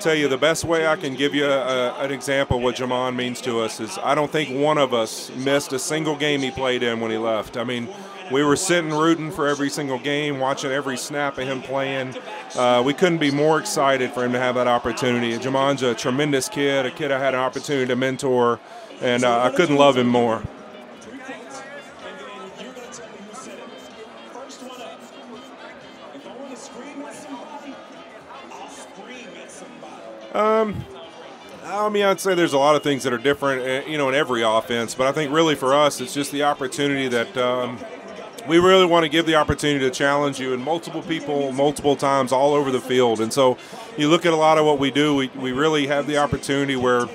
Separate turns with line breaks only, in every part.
tell you the best way I can give you a, an example of what Jamon means to us is I don't think one of us missed a single game he played in when he left. I mean, we were sitting rooting for every single game, watching every snap of him playing. Uh, we couldn't be more excited for him to have that opportunity. Jamon's a tremendous kid, a kid I had an opportunity to mentor, and uh, I couldn't love him more. Um, I mean, I'd say there's a lot of things that are different, eh, you know, in every offense. But I think really for us, it's just the opportunity that um, we really want to give the opportunity to challenge you and multiple people, multiple times, all over the field. And so, you look at a lot of what we do. We we really have the opportunity where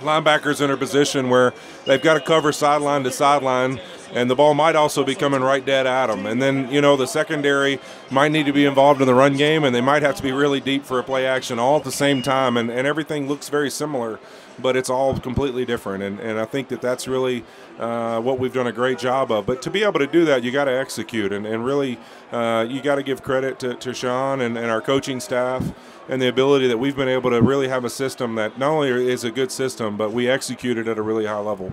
linebackers in a position where they've got to cover sideline to sideline and the ball might also be coming right dead at them. And then, you know, the secondary might need to be involved in the run game, and they might have to be really deep for a play action all at the same time. And, and everything looks very similar, but it's all completely different. And, and I think that that's really uh, what we've done a great job of. But to be able to do that, you got to execute, and, and really, uh, you got to give credit to, to Sean and, and our coaching staff and the ability that we've been able to really have a system that not only is a good system, but we execute it at a really high level.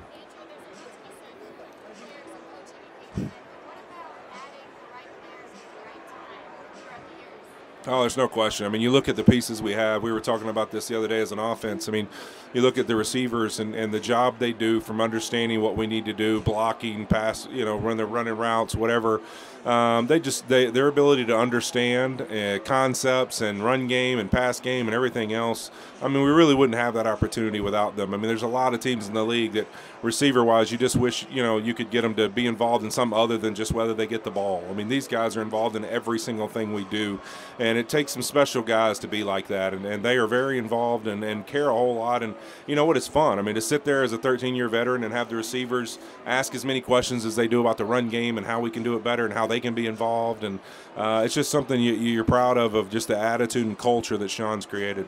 Oh, there's no question. I mean, you look at the pieces we have. We were talking about this the other day as an offense. I mean, you look at the receivers and, and the job they do from understanding what we need to do, blocking, pass, you know, when they're running routes, whatever. Um, they just they, their ability to understand uh, concepts and run game and pass game and everything else. I mean, we really wouldn't have that opportunity without them. I mean, there's a lot of teams in the league that receiver wise, you just wish you know you could get them to be involved in some other than just whether they get the ball. I mean, these guys are involved in every single thing we do, and it takes some special guys to be like that, and, and they are very involved and, and care a whole lot. And you know what? It's fun. I mean, to sit there as a 13 year veteran and have the receivers ask as many questions as they do about the run game and how we can do it better and how they can be involved. And uh, it's just something you, you're proud of, of just the attitude and culture that Sean's created.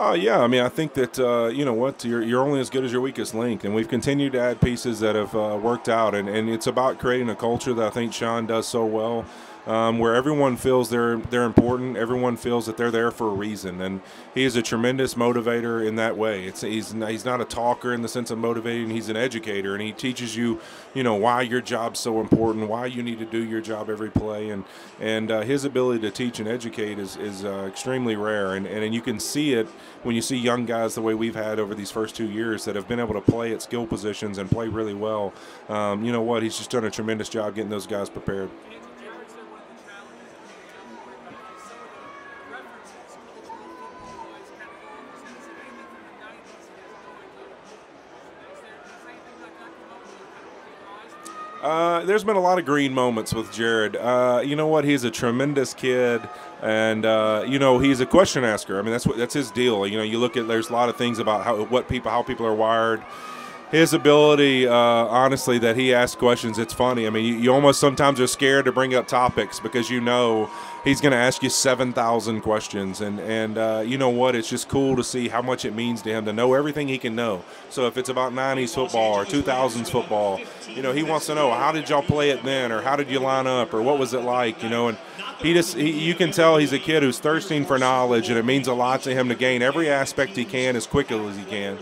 Oh yeah, I mean, I think that uh, you know what? You're, you're only as good as your weakest link, and we've continued to add pieces that have uh, worked out, and, and it's about creating a culture that I think Sean does so well um, where everyone feels they're they're important. Everyone feels that they're there for a reason, and he is a tremendous motivator in that way. It's he's he's not a talker in the sense of motivating. He's an educator, and he teaches you, you know, why your job's so important, why you need to do your job every play, and and uh, his ability to teach and educate is is uh, extremely rare, and, and and you can see it when you see young guys the way we've had over these first two years that have been able to play at skill positions and play really well. Um, you know what? He's just done a tremendous job getting those guys prepared. Uh, there's been a lot of green moments with Jared. Uh, you know what? He's a tremendous kid, and uh, you know he's a question asker. I mean, that's what that's his deal. You know, you look at there's a lot of things about how what people how people are wired. His ability, uh, honestly, that he asks questions, it's funny. I mean, you, you almost sometimes are scared to bring up topics because you know he's going to ask you 7,000 questions. And, and uh, you know what? It's just cool to see how much it means to him to know everything he can know. So if it's about 90s football or 2000s football, you know, he wants to know how did y'all play it then or how did you line up or what was it like, you know, and he just, he, you can tell he's a kid who's thirsting for knowledge and it means a lot to him to gain every aspect he can as quickly as he can.